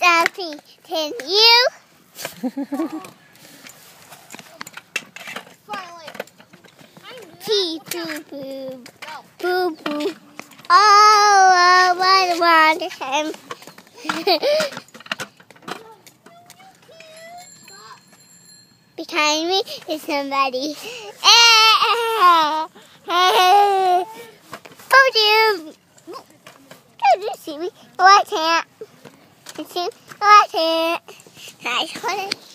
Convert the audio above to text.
happy than you. Finally. Pee boo boo. Boo boo. Oh, oh a wonder time. Behind me is somebody. Oh, dear. Oh, you see me? Oh, right hand. Right hand. Nice one.